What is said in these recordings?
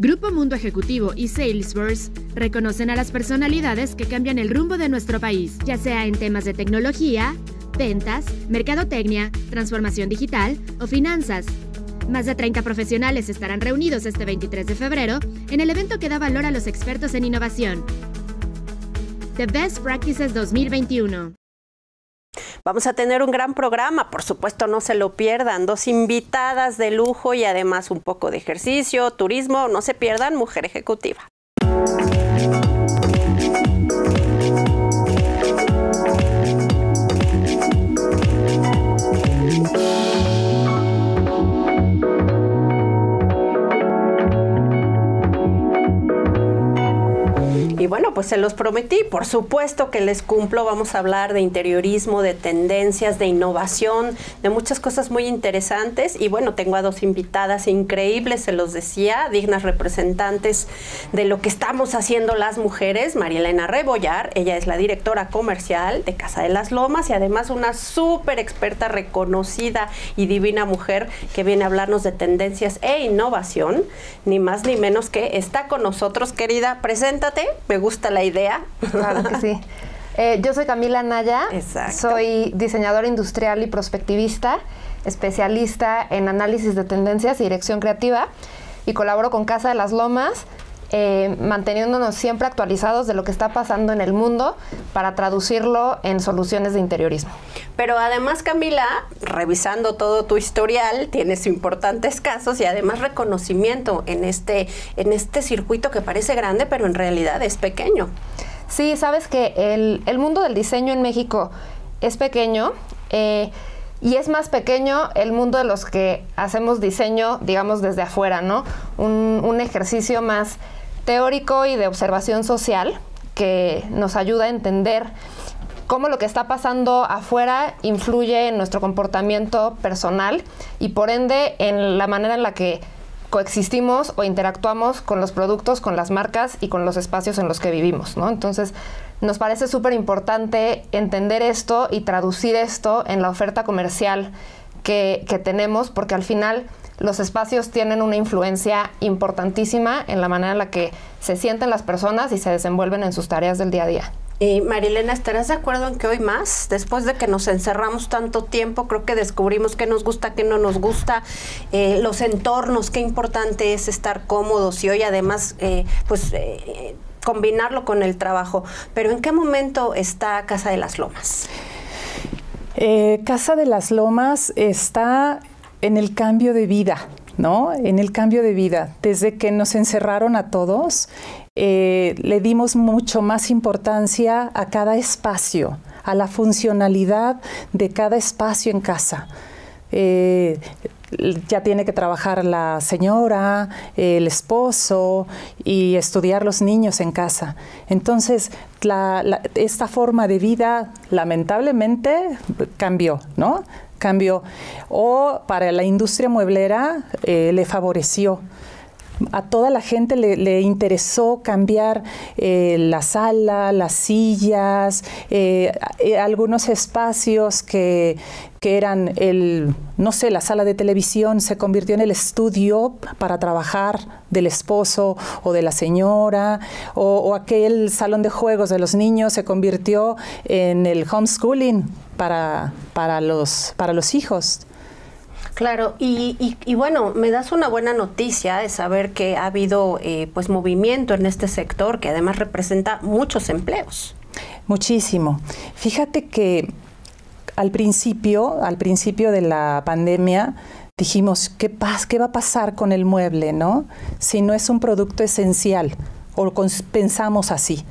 Grupo Mundo Ejecutivo y Salesforce reconocen a las personalidades que cambian el rumbo de nuestro país, ya sea en temas de tecnología, ventas, mercadotecnia, transformación digital o finanzas. Más de 30 profesionales estarán reunidos este 23 de febrero en el evento que da valor a los expertos en innovación. The Best Practices 2021. Vamos a tener un gran programa, por supuesto no se lo pierdan, dos invitadas de lujo y además un poco de ejercicio, turismo, no se pierdan Mujer Ejecutiva. Y bueno, pues se los prometí, por supuesto que les cumplo, vamos a hablar de interiorismo, de tendencias, de innovación, de muchas cosas muy interesantes. Y bueno, tengo a dos invitadas increíbles, se los decía, dignas representantes de lo que estamos haciendo las mujeres. María Elena Rebollar, ella es la directora comercial de Casa de las Lomas y además una súper experta, reconocida y divina mujer que viene a hablarnos de tendencias e innovación, ni más ni menos que está con nosotros, querida, preséntate me gusta la idea. Claro que sí. Eh, yo soy Camila Naya, soy diseñadora industrial y prospectivista, especialista en análisis de tendencias y dirección creativa y colaboro con Casa de las Lomas, eh, manteniéndonos siempre actualizados de lo que está pasando en el mundo para traducirlo en soluciones de interiorismo. Pero además, Camila, revisando todo tu historial, tienes importantes casos y además reconocimiento en este, en este circuito que parece grande, pero en realidad es pequeño. Sí, sabes que el, mundo del diseño en México es pequeño. Eh, y es más pequeño el mundo de los que hacemos diseño, digamos, desde afuera, ¿no? Un, un, ejercicio más teórico y de observación social que nos ayuda a entender cómo lo que está pasando afuera influye en nuestro comportamiento personal y por ende en la manera en la que coexistimos o interactuamos con los productos, con las marcas y con los espacios en los que vivimos, ¿no? Entonces, nos parece súper importante entender esto y traducir esto en la oferta comercial que, que tenemos, porque al final los espacios tienen una influencia importantísima en la manera en la que se sienten las personas y se desenvuelven en sus tareas del día a día. Y Marilena, ¿estarás de acuerdo en que hoy más, después de que nos encerramos tanto tiempo, creo que descubrimos qué nos gusta, qué no nos gusta, eh, los entornos, qué importante es estar cómodos y hoy además, eh, pues, eh, combinarlo con el trabajo. Pero ¿en qué momento está Casa de las Lomas? Casa de las Lomas está en el cambio de vida. ¿no? En el cambio de vida. Desde que nos encerraron a todos, eh, le dimos mucho más importancia a cada espacio, a la funcionalidad de cada espacio en casa. Eh, ya tiene que trabajar la señora, el esposo y estudiar los niños en casa. Entonces, esta forma de vida lamentablemente cambió, ¿no? Cambió. O para la industria mueblera eh, le favoreció a toda la gente le, interesó cambiar eh, la sala, las sillas, eh, eh, algunos espacios que, eran el, no sé, la sala de televisión se convirtió en el estudio para trabajar del esposo o de la señora, o, aquel salón de juegos de los niños se convirtió en el homeschooling para, para, los, para los hijos. Claro, y, bueno, me das una buena noticia de saber que ha habido eh, pues movimiento en este sector que además representa muchos empleos. Muchísimo. Fíjate que al principio, al principio de la pandemia, dijimos, ¿qué, ¿qué va a pasar con el mueble, no? Si no es un producto esencial, o pensamos así.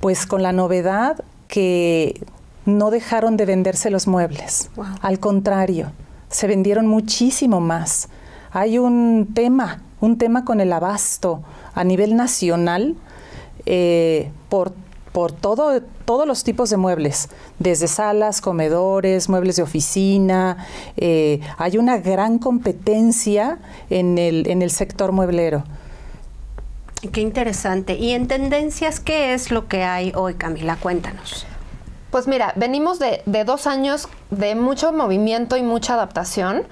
Pues con la novedad que no dejaron de venderse los muebles. Al contrario, se vendieron muchísimo más. Hay un tema, un tema con el abasto a nivel nacional eh, por, por todo, todos los tipos de muebles, desde salas, comedores, muebles de oficina. Eh, hay una gran competencia en el, en el sector mueblero. Qué interesante. ¿Y en tendencias qué es lo que hay hoy, Camila? Cuéntanos. Pues mira, venimos de, dos años de mucho movimiento y mucha adaptación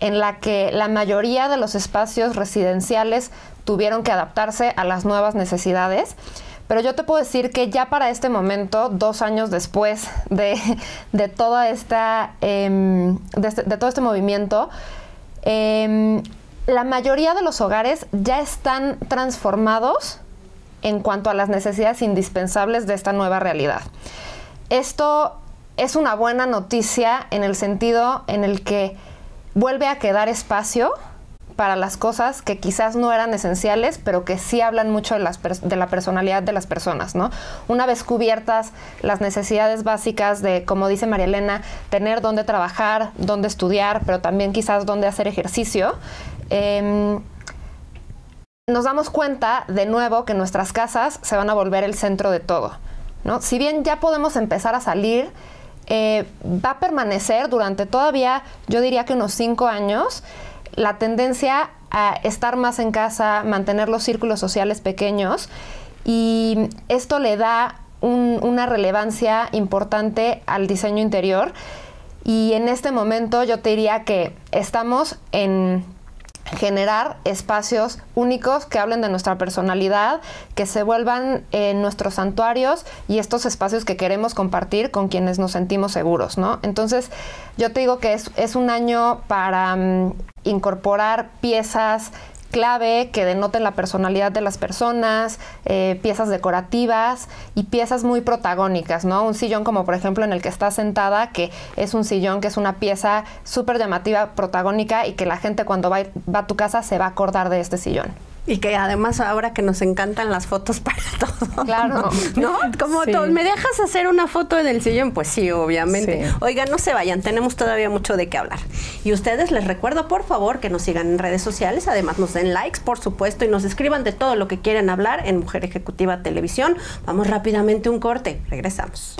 en la que la mayoría de los espacios residenciales tuvieron que adaptarse a las nuevas necesidades. Pero yo te puedo decir que ya para este momento, dos años después de, toda esta, em, este, de, todo este movimiento, em, la mayoría de los hogares ya están transformados en cuanto a las necesidades indispensables de esta nueva realidad. Esto es una buena noticia en el sentido en el que vuelve a quedar espacio para las cosas que quizás no eran esenciales, pero que sí hablan mucho de, la personalidad de las personas, ¿no? Una vez cubiertas las necesidades básicas de, como dice María Elena, tener dónde trabajar, dónde estudiar, pero también quizás dónde hacer ejercicio, em, nos damos cuenta de nuevo que nuestras casas se van a volver el centro de todo, ¿no? Si bien ya podemos empezar a salir, eh, va a permanecer durante todavía, yo diría que unos cinco años, la tendencia a estar más en casa, mantener los círculos sociales pequeños y esto le da una relevancia importante al diseño interior y en este momento yo te diría que estamos en generar espacios únicos que hablen de nuestra personalidad, que se vuelvan en nuestros santuarios y estos espacios que queremos compartir con quienes nos sentimos seguros, ¿no? Entonces, yo te digo que es, es un año para mm, incorporar piezas clave que denoten la personalidad de las personas, eh, piezas decorativas y piezas muy protagónicas, ¿no? Un sillón como por ejemplo en el que está sentada, que es un sillón que es una pieza súper llamativa, protagónica y que la gente cuando va, va a tu casa se va a acordar de este sillón. Y que además ahora que nos encantan las fotos para todo. Claro. ¿No? Como todo, ¿me dejas hacer una foto en el sillón? Pues sí, obviamente. Oigan, no se vayan, tenemos todavía mucho de qué hablar. Y ustedes les recuerdo, por favor, que nos sigan en redes sociales, además nos den likes, por supuesto, y nos escriban de todo lo que quieren hablar en Mujer Ejecutiva Televisión. Vamos rápidamente un corte. Regresamos.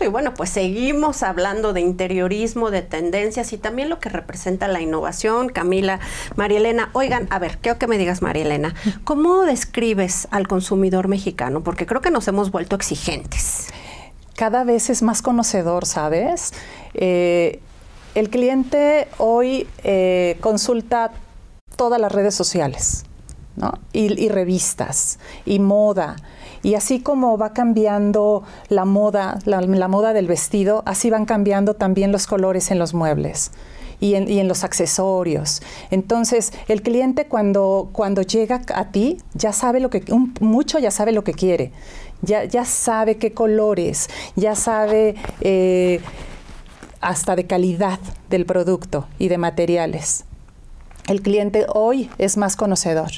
Y bueno, pues seguimos hablando de interiorismo, de tendencias y también lo que representa la innovación. Camila, María Elena, oigan, a ver, quiero que me digas, María Elena, ¿cómo describes al consumidor mexicano? Porque creo que nos hemos vuelto exigentes. Cada vez es más conocedor, ¿sabes? Eh, el cliente hoy eh, consulta todas las redes sociales. ¿no? y, revistas y moda y así como va cambiando la moda, la, moda del vestido, así van cambiando también los colores en los muebles. y en, los accesorios. Entonces, el cliente cuando, cuando llega a ti ya sabe lo que, mucho ya sabe lo que quiere, ya, ya sabe qué colores, ya sabe eh, hasta de calidad del producto y de materiales. El cliente hoy es más conocedor.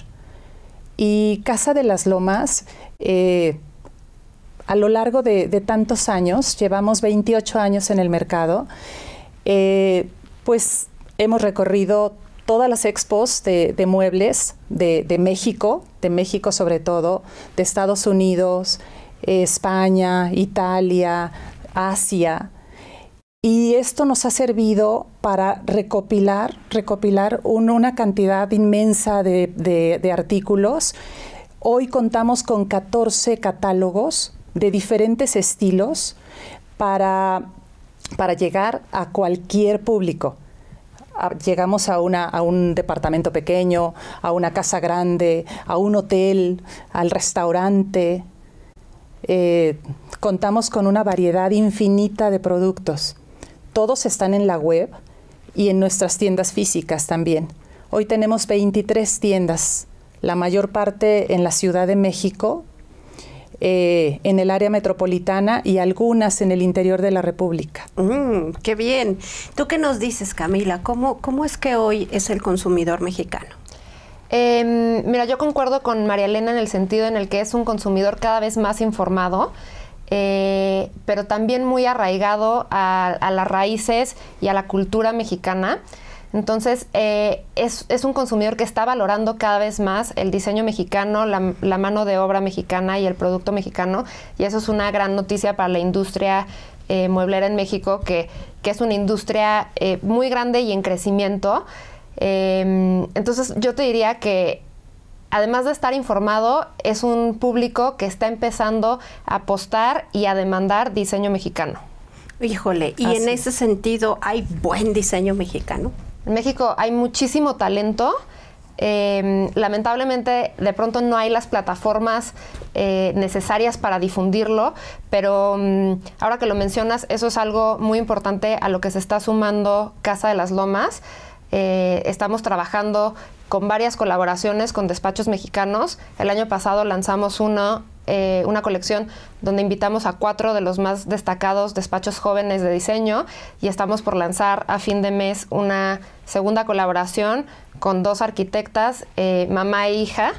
Y Casa de las Lomas, eh, a lo largo de, tantos años, llevamos 28 años en el mercado, eh, pues hemos recorrido todas las expos de, muebles de, México, de México sobre todo, de Estados Unidos, España, Italia, Asia. Y esto nos ha servido para recopilar, recopilar una cantidad inmensa de, artículos. Hoy contamos con 14 catálogos de diferentes estilos para, para llegar a cualquier público. Llegamos a, una, a un departamento pequeño, a una casa grande, a un hotel, al restaurante. Eh, contamos con una variedad infinita de productos. Todos están en la web y en nuestras tiendas físicas también. Hoy tenemos 23 tiendas, la mayor parte en la Ciudad de México, eh, en el área metropolitana y algunas en el interior de la República. Mm, qué bien. ¿Tú qué nos dices, Camila? ¿Cómo, cómo es que hoy es el consumidor mexicano? Em, mira, yo concuerdo con María Elena en el sentido en el que es un consumidor cada vez más informado. Eh, pero también muy arraigado a, las raíces y a la cultura mexicana. Entonces, eh, es, un consumidor que está valorando cada vez más el diseño mexicano, la, mano de obra mexicana y el producto mexicano. Y eso es una gran noticia para la industria eh, mueblera en México, que, es una industria muy grande y en crecimiento. Entonces, yo te diría que además de estar informado, es un público que está empezando a apostar y a demandar diseño mexicano. Híjole, ¿y en ese sentido hay buen diseño mexicano? En México hay muchísimo talento. Em, lamentablemente de pronto no hay las plataformas eh, necesarias para difundirlo, pero mm, ahora que lo mencionas, eso es algo muy importante a lo que se está sumando Casa de las Lomas. Eh, estamos trabajando con varias colaboraciones con despachos mexicanos. El año pasado lanzamos uno eh, una colección donde invitamos a cuatro de los más destacados despachos jóvenes de diseño y estamos por lanzar a fin de mes una segunda colaboración con dos arquitectas, eh, mamá e hija.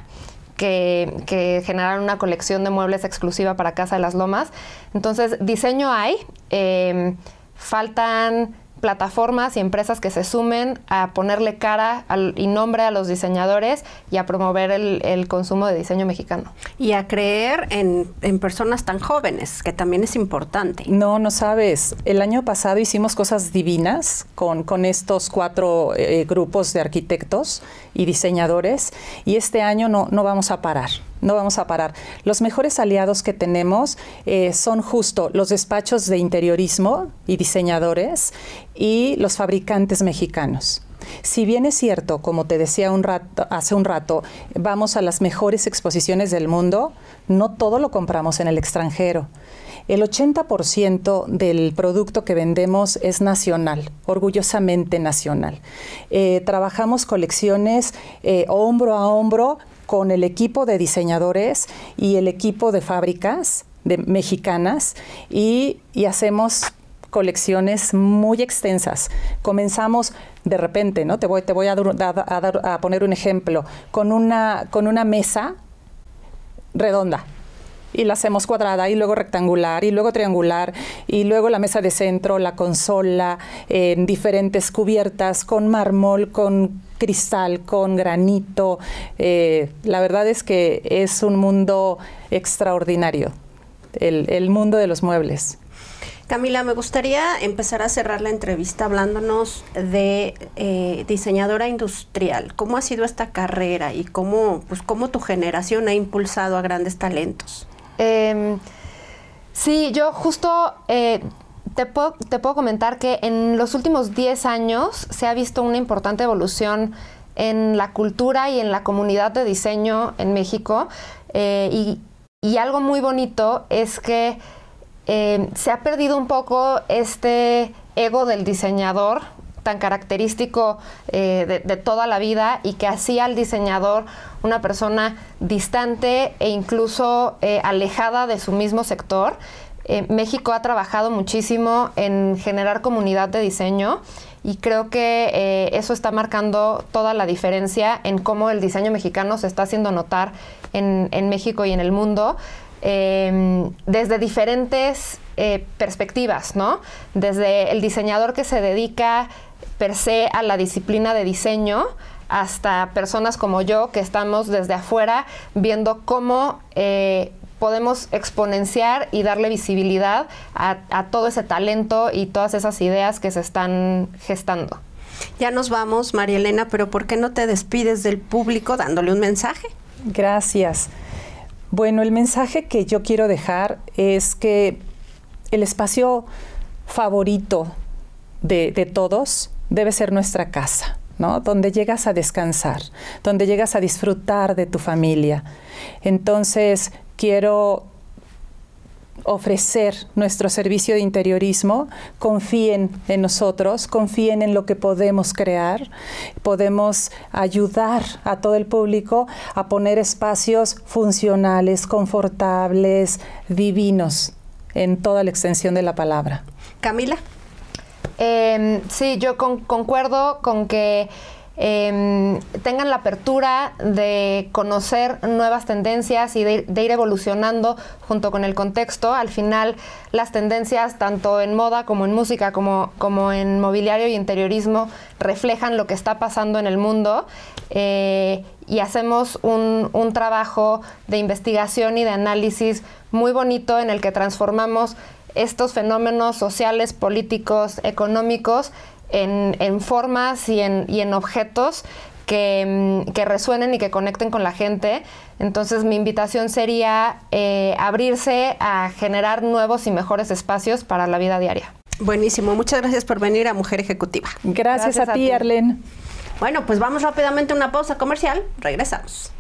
Que, generaron una colección de muebles exclusiva para Casa de las Lomas. Entonces, diseño hay, eh, faltan plataformas y empresas que se sumen a ponerle cara y nombre a los diseñadores y a promover el, consumo de diseño mexicano. Y a creer en, personas tan jóvenes, que también es importante. No, no sabes. El año pasado hicimos cosas divinas con, con estos cuatro eh, grupos de arquitectos y diseñadores y este año no, no vamos a parar no vamos a parar. Los mejores aliados que tenemos eh, son justo los despachos de interiorismo y diseñadores y los fabricantes mexicanos. Si bien es cierto, como te decía un hace un rato, vamos a las mejores exposiciones del mundo, no todo lo compramos en el extranjero. El 80% del producto que vendemos es nacional, orgullosamente nacional. Eh, trabajamos colecciones eh, hombro a hombro con el equipo de diseñadores y el equipo de fábricas de mexicanas y, hacemos colecciones muy extensas. Comenzamos de repente, ¿no? Te voy, te voy a, a, poner un ejemplo, con una, con una mesa redonda, y la hacemos cuadrada y luego rectangular y luego triangular y luego la mesa de centro, la consola en diferentes cubiertas con mármol, con cristal, con granito. Eh, la verdad es que es un mundo extraordinario, el, mundo de los muebles. Camila, me gustaría empezar a cerrar la entrevista hablándonos de eh, diseñadora industrial. ¿Cómo ha sido esta carrera y cómo, pues, cómo tu generación ha impulsado a grandes talentos? Em, sí, yo justo eh, te, puedo, comentar que en los últimos 10 años se ha visto una importante evolución en la cultura y en la comunidad de diseño en México. Eh, y, algo muy bonito es que em, se ha perdido un poco este ego del diseñador tan característico eh, de, toda la vida y que hacía al diseñador una persona distante e incluso eh, alejada de su mismo sector. Eh, México ha trabajado muchísimo en generar comunidad de diseño y creo que eso está marcando toda la diferencia en cómo el diseño mexicano se está haciendo notar en, México y en el mundo. Em, desde diferentes eh, perspectivas, ¿no? Desde el diseñador que se dedica per se a la disciplina de diseño hasta personas como yo que estamos desde afuera viendo cómo eh, podemos exponenciar y darle visibilidad a, a todo ese talento y todas esas ideas que se están gestando. Ya nos vamos, María Elena, pero ¿por qué no te despides del público dándole un mensaje? Gracias. Bueno, el mensaje que yo quiero dejar es que el espacio favorito de, todos debe ser nuestra casa. ¿no? Donde llegas a descansar, donde llegas a disfrutar de tu familia. Entonces, quiero ofrecer nuestro servicio de interiorismo, confíen en nosotros, confíen en lo que podemos crear, podemos ayudar a todo el público a poner espacios funcionales, confortables, divinos en toda la extensión de la palabra. Camila. Em, sí, yo concuerdo con que Em, tengan la apertura de conocer nuevas tendencias y de, ir evolucionando junto con el contexto. Al final, las tendencias, tanto en moda como en música, como, como en mobiliario y interiorismo, reflejan lo que está pasando en el mundo. Eh, y hacemos un, un trabajo de investigación y de análisis muy bonito en el que transformamos estos fenómenos sociales, políticos, económicos en, formas y en, y en objetos que, mm, que, resuenen y que conecten con la gente. Entonces mi invitación sería eh, abrirse a generar nuevos y mejores espacios para la vida diaria. Buenísimo, muchas gracias por venir a Mujer Ejecutiva. Gracias, a, ti, Arlene. Bueno, pues vamos rápidamente a una pausa comercial. Regresamos.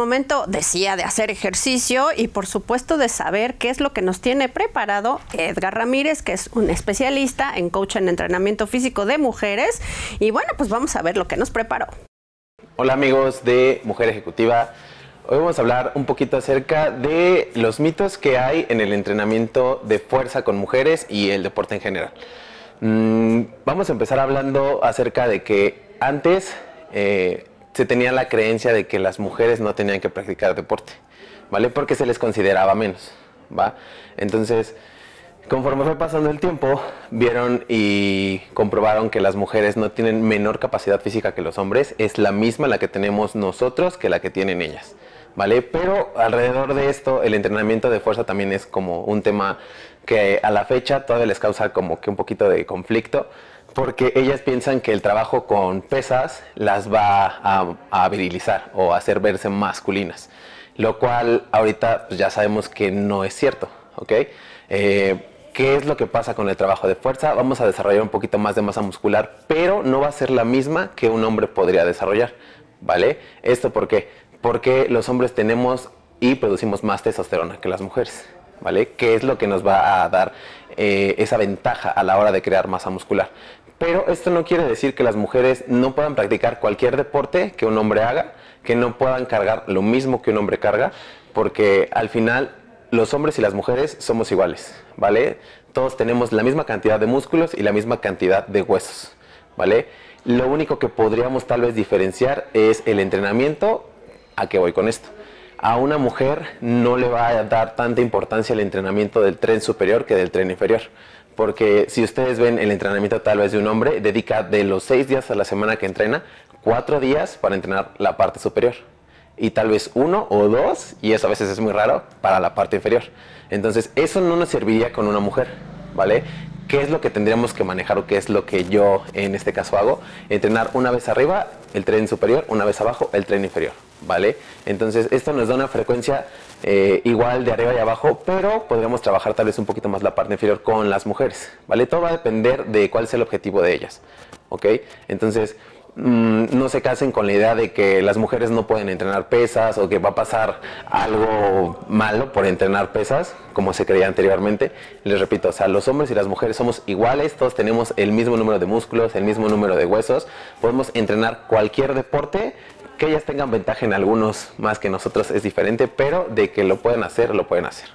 Momento, decía, de hacer ejercicio y por supuesto de saber qué es lo que nos tiene preparado Edgar Ramírez, que es un especialista en coach en entrenamiento físico de mujeres. Y bueno, pues vamos a ver lo que nos preparó. Hola amigos de Mujer Ejecutiva. Hoy vamos a hablar un poquito acerca de los mitos que hay en el entrenamiento de fuerza con mujeres y el deporte en general. Mm, vamos a empezar hablando acerca de que antes eh, se tenía la creencia de que las mujeres no tenían que practicar deporte, ¿vale? Porque se les consideraba menos, ¿va? Entonces, conforme fue pasando el tiempo, vieron y comprobaron que las mujeres no tienen menor capacidad física que los hombres, es la misma la que tenemos nosotros que la que tienen ellas, ¿vale? Pero alrededor de esto, el entrenamiento de fuerza también es como un tema que a la fecha todavía les causa como que un poquito de conflicto, porque ellas piensan que el trabajo con pesas las va a, virilizar o a hacer verse masculinas, lo cual ahorita pues, ya sabemos que no es cierto, ¿ok? Eh, ¿Qué es lo que pasa con el trabajo de fuerza? Vamos a desarrollar un poquito más de masa muscular, pero no va a ser la misma que un hombre podría desarrollar, ¿vale? ¿Esto por qué? Porque los hombres tenemos y producimos más testosterona que las mujeres, ¿vale? ¿Qué es lo que nos va a dar eh, esa ventaja a la hora de crear masa muscular? Pero esto no quiere decir que las mujeres no puedan practicar cualquier deporte que un hombre haga, que no puedan cargar lo mismo que un hombre carga, porque al final los hombres y las mujeres somos iguales, ¿vale? Todos tenemos la misma cantidad de músculos y la misma cantidad de huesos, ¿vale? Lo único que podríamos tal vez diferenciar es el entrenamiento. ¿A qué voy con esto? A una mujer no le va a dar tanta importancia el entrenamiento del tren superior que del tren inferior. Porque si ustedes ven el entrenamiento tal vez de un hombre, dedica de los seis días a la semana que entrena, cuatro días para entrenar la parte superior y tal vez uno o dos, y eso a veces es muy raro, para la parte inferior. Entonces, eso no nos serviría con una mujer, ¿vale? ¿Qué es lo que tendríamos que manejar o qué es lo que yo en este caso hago? Entrenar una vez arriba el tren superior, una vez abajo el tren inferior, ¿vale? Entonces, esto nos da una frecuencia eh, igual de arriba y abajo, pero podríamos trabajar tal vez un poquito más la parte inferior con las mujeres, ¿vale? Todo va a depender de cuál es el objetivo de ellas, ¿ok? Entonces, Mm, no se casen con la idea de que las mujeres no pueden entrenar pesas o que va a pasar algo malo por entrenar pesas, como se creía anteriormente. Les repito, o sea, los hombres y las mujeres somos iguales, todos tenemos el mismo número de músculos, el mismo número de huesos, podemos entrenar cualquier deporte, que ellas tengan ventaja en algunos más que nosotros es diferente, pero de que lo pueden hacer, lo pueden hacer.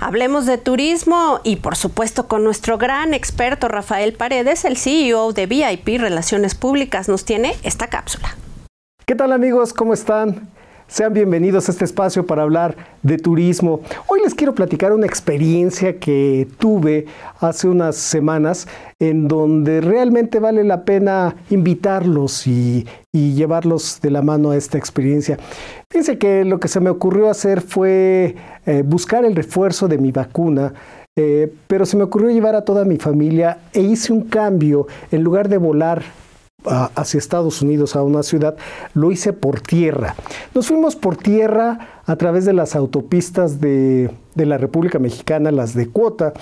Hablemos de turismo y por supuesto con nuestro gran experto Rafael Paredes, el CEO de VIP Relaciones Públicas, nos tiene esta cápsula. ¿Qué tal amigos? ¿Cómo están? Sean bienvenidos a este espacio para hablar de turismo. Hoy les quiero platicar una experiencia que tuve hace unas semanas en donde realmente vale la pena invitarlos y, llevarlos de la mano a esta experiencia. Fíjense que lo que se me ocurrió hacer fue eh, buscar el refuerzo de mi vacuna. Eh, pero se me ocurrió llevar a toda mi familia e hice un cambio. En lugar de volar hacia Estados Unidos, a una ciudad, lo hice por tierra. Nos fuimos por tierra a través de las autopistas de, de la República Mexicana, las de cuota,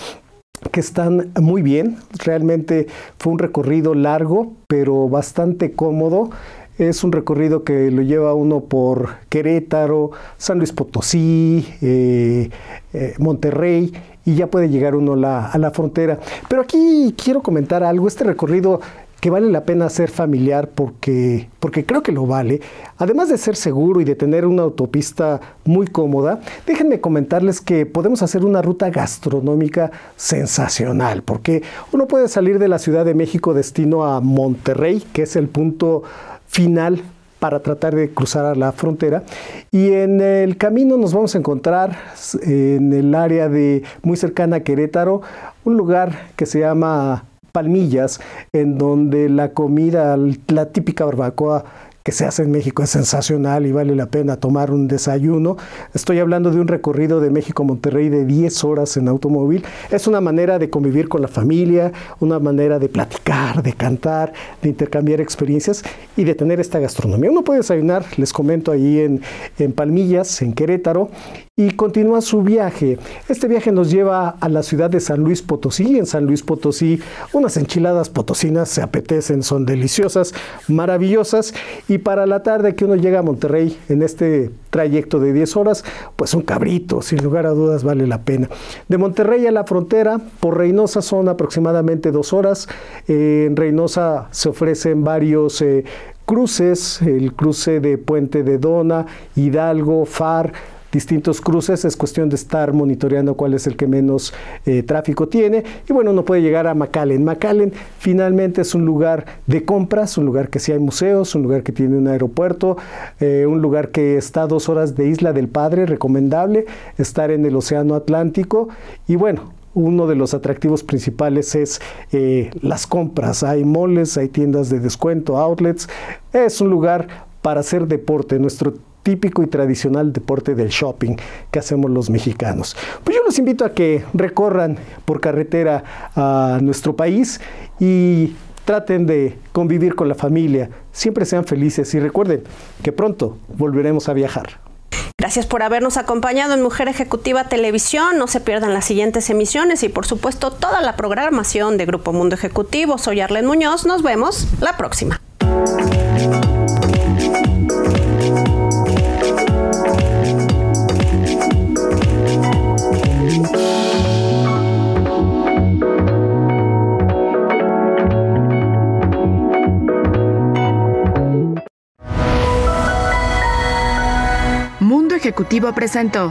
que están muy bien. Realmente fue un recorrido largo, pero bastante cómodo. Es un recorrido que lo lleva uno por Querétaro, San Luis Potosí, eh, eh, Monterrey y ya puede llegar uno a la frontera. Pero aquí quiero comentar algo. Este recorrido que vale la pena ser familiar porque, porque creo que lo vale. Además de ser seguro y de tener una autopista muy cómoda, déjenme comentarles que podemos hacer una ruta gastronómica sensacional, porque uno puede salir de la Ciudad de México destino a Monterrey, que es el punto final para tratar de cruzar la frontera. Y en el camino nos vamos a encontrar en el área de muy cercana a Querétaro, un lugar que se llama Palmillas, en donde la comida, la típica barbacoa que se hace en México es sensacional y vale la pena tomar un desayuno. Estoy hablando de un recorrido de México a Monterrey de 10 horas en automóvil. Es una manera de convivir con la familia, una manera de platicar, de cantar, de intercambiar experiencias y de tener esta gastronomía. Uno puede desayunar, les comento, ahí en, en Palmillas, en Querétaro, y continúa su viaje. Este viaje nos lleva a la ciudad de San Luis Potosí. En San Luis Potosí unas enchiladas potosinas se apetecen, son deliciosas, maravillosas. Y para la tarde que uno llega a Monterrey en este trayecto de 10 horas, pues un cabrito, sin lugar a dudas vale la pena. De Monterrey a la frontera, por Reynosa son aproximadamente dos horas. En Reynosa se ofrecen varios... Eh, cruces, el cruce de Puente de Dona, Hidalgo, Far, distintos cruces, es cuestión de estar monitoreando cuál es el que menos eh, tráfico tiene. Y bueno, uno puede llegar a McAllen. McAllen finalmente es un lugar de compras, un lugar que sí hay museos, un lugar que tiene un aeropuerto, eh, un lugar que está a dos horas de Isla del Padre, recomendable estar en el Océano Atlántico. Y bueno, uno de los atractivos principales es eh, las compras. Hay moles, hay tiendas de descuento, outlets. Es un lugar para hacer deporte. Nuestro típico y tradicional deporte del shopping que hacemos los mexicanos. Pues yo los invito a que recorran por carretera a nuestro país y traten de convivir con la familia, siempre sean felices y recuerden que pronto volveremos a viajar. Gracias por habernos acompañado en Mujer Ejecutiva Televisión. No se pierdan las siguientes emisiones y por supuesto toda la programación de Grupo Mundo Ejecutivo. Soy Arlen Muñoz. Nos vemos la próxima. Ejecutivo presentó